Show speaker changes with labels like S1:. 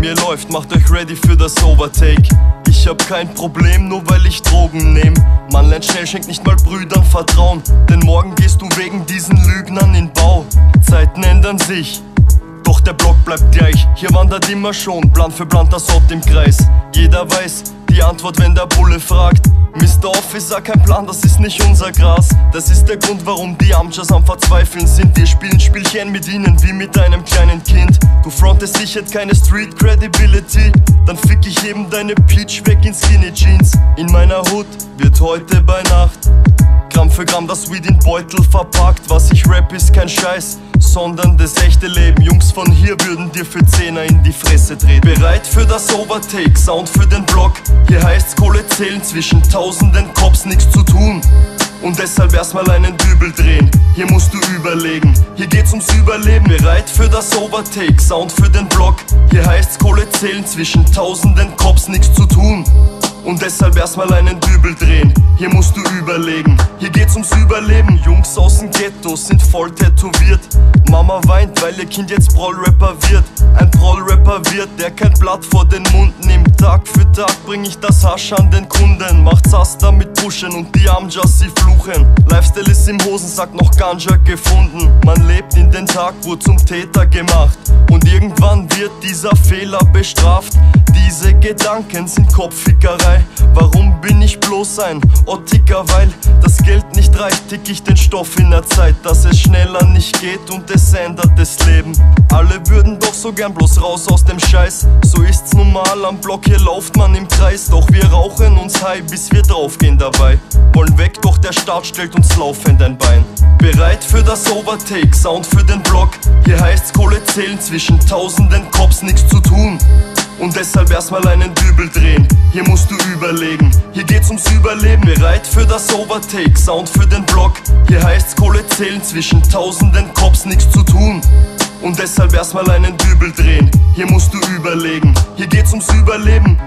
S1: mir läuft, macht euch ready für das Overtake. Ich hab kein Problem, nur weil ich Drogen nehm. Man lernt schnell, schenkt nicht mal Brüdern Vertrauen. Denn morgen gehst du wegen diesen Lügnern in Bau. Zeiten ändern sich. Doch der Block bleibt gleich, hier wandert immer schon Plan für Plan das Ort im Kreis. Jeder weiß die Antwort, wenn der Bulle fragt. Mr. Officer, kein Plan, das ist nicht unser Gras. Das ist der Grund, warum die Amjas am Verzweifeln sind. Wir spielen Spielchen mit ihnen wie mit einem kleinen Kind. Du frontest sicher keine Street Credibility. Dann fick ich eben deine Peach weg in Skinny Jeans. In meiner Hut wird heute bei Nacht Gramm für Gramm das Weed in Beutel verpackt. Was ich rap ist kein Scheiß, sondern das echte Leben. Jungs von hier würden dir für Zehner in die Fresse treten. Bereit für das Overtake, Sound für den Block. Hier heißt's Kohle zählen, zwischen tausenden Cops. Und deshalb erstmal einen Dübel drehen. Hier musst du überlegen, hier geht's ums Überleben. Bereit für das Overtake, Sound für den Block. Hier heißt's Kohle zählen, zwischen tausenden Cops nichts zu tun. Und deshalb erstmal einen Dübel drehen. Hier musst du überlegen. Hier geht's ums Überleben. Jungs aus dem Ghetto sind voll tätowiert. Mama weint, weil ihr Kind jetzt Prollrapper wird. Wird, der kein Blatt vor den Mund nimmt. Tag für Tag bring ich das Hasch an den Kunden. Macht Sass damit pushen und die Amjas sie fluchen. Lifestyle ist im Hosensack noch Ganja gefunden. Man lebt in den Tag, wurde zum Täter gemacht. Und irgendwann wird dieser Fehler bestraft. Diese Gedanken sind Kopffickerei. Warum bin ich bloß ein Ottiker? Weil das Geld nicht reicht, tick ich den Stoff in der Zeit, dass es schneller nicht geht und es ändert das Leben. Alle würden doch so gern bloß raus aus dem Scheiß. So ist's normal am Block, hier lauft man im Kreis. Doch wir rauchen uns high, bis wir draufgehen dabei. Wollen weg, doch der Start stellt uns laufend ein Bein. Bereit für das Overtake, Sound für den Block. Hier heißt's Kohle zählen, zwischen tausenden Cops nichts zu tun. Und deshalb erstmal einen Dübel drehen. Hier musst du überlegen, hier geht's ums Überleben. Bereit für das Overtake, Sound für den Block. Hier heißt's Kohle zählen, zwischen tausenden Cops nichts zu tun. Und deshalb erstmal einen Dübel drehen. Hier musst du überlegen, hier geht's ums Überleben.